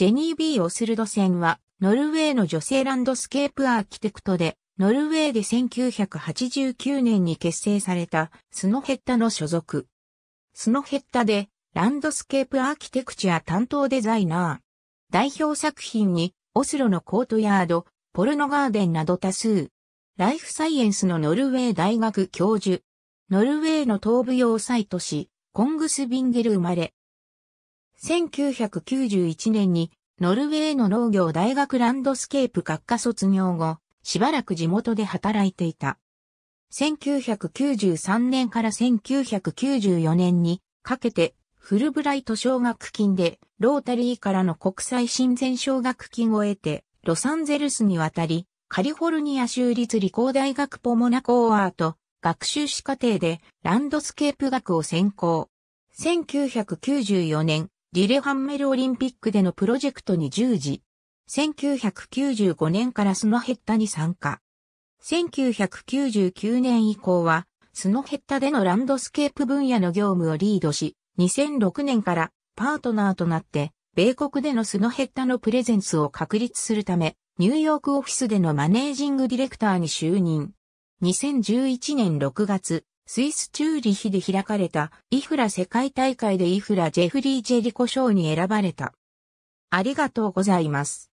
ジェニー・ビー・オスルドセンは、ノルウェーの女性ランドスケープアーキテクトで、ノルウェーで1989年に結成されたスノヘッタの所属。スノヘッタでランドスケープアーキテクチャ担当デザイナー。代表作品にオスロのコートヤード、ポルノガーデンなど多数。ライフサイエンスのノルウェー大学教授。ノルウェーの東部要塞都市、コングスビンゲル生まれ。1991年にノルウェーの農業大学ランドスケープ学科卒業後、しばらく地元で働いていた。1993年から1994年にかけてフルブライト奨学金でロータリーからの国際親善奨学金を得てロサンゼルスに渡りカリフォルニア州立理工大学ポモナ校アート学修士課程でランドスケープ学を専攻。1994年リレハンメルオリンピックでのプロジェクトに従事。1995年からスノヘッタに参加。1999年以降は、スノヘッタでのランドスケープ分野の業務をリードし、2006年からパートナーとなって、米国でのスノヘッタのプレゼンスを確立するため、ニューヨークオフィスでのマネージングディレクターに就任。2011年6月、スイス・チューリヒで開かれたイフラ世界大会でイフラ・ジェフリー・ジェリコ賞に選ばれた。ありがとうございます。